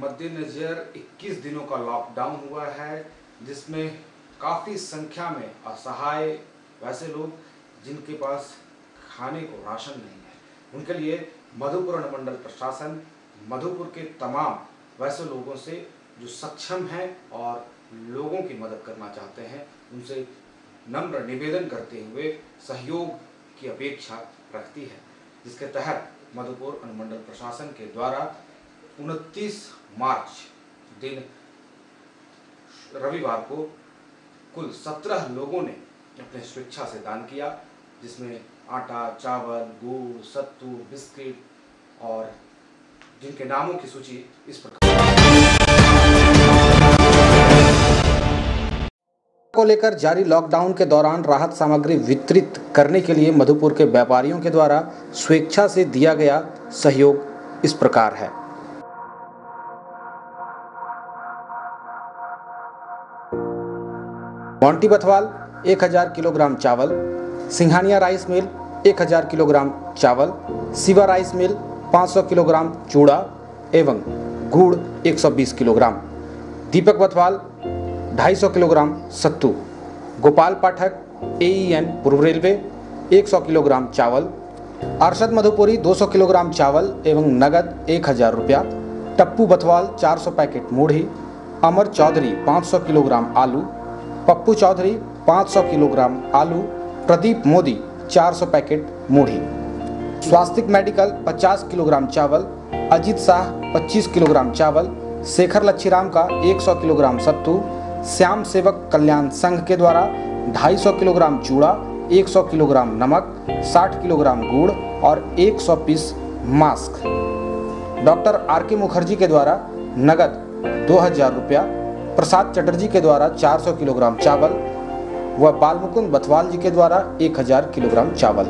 मद्देनज़र 21 दिनों का लॉकडाउन हुआ है, जिसमें काफ़ी संख्या में असहाय वैसे लोग जिनके पास खाने को राशन नहीं है। उनके लिए मधुपुर अनुमंडल प्रशासन, मधुपुर के तमाम वैसे लोगों से जो सक्षम हैं और लोगों की मदद करना चाहते हैं, उनसे नम्र निवेदन करते हुए सहयोग की अपेक्षा रखती है। जिसके तहत मधुपुर अनुमंडल प्रशासन के द्वारा 29 मार्च दिन रविवार को कुल 17 लोगों ने अपने स्वेच्छा से दान किया, जिसमें आटा, चावल, गुड़, सत्तू, बिस्किट और जिनके नामों की सूची इस प्रकार को लेकर जारी लॉकडाउन के दौरान राहत सामग्री वितरित करने के लिए मधुपुर के व्यापारियों के द्वारा स्वेच्छा से दिया गया सहयोग इस प्रकार है। मोंटी बथवाल 1000 किलोग्राम चावल। सिंघानिया राइस मिल 1000 किलोग्राम चावल। सिवा राइस मिल 500 किलोग्राम चूड़ा एवं गुड़ 120 किलोग्राम। दीपक बथवाल 250 किलोग्राम सत्तू। गोपाल पाठक एईएन पूर्व रेलवे 100 किलोग्राम चावल। अरशद मधुपुरी 200 किलोग्राम चावल एवं नगद 1000 रुपया। टप्पू बथवाल 400 पैकेट मूढ़ी। अमर चौधरी 500 किलोग्राम आलू, पप्पू चौधरी 500 किलोग्राम आलू, प्रदीप मोदी 400 पैकेट मूढ़ी। स्वास्तिक मेडिकल 50 किलोग्राम चावल, अजीत शाह 25 किलोग्राम चावल, शेखर लच्छीराम का 100 किलोग्राम सत्तू, श्याम सेवक कल्याण संघ के द्वारा 250 किलोग्राम चूड़ा 100 किलोग्राम नमक 60 किलोग्राम गुड़ और 100 पीस मास्क। डॉक्टर आर के मुखर्जी के द्वारा नगद 2000 रुपया। प्रसाद चटर्जी के द्वारा 400 किलोग्राम चावल व बालमुकुंद बथवाल जी के द्वारा 1000 किलोग्राम चावल।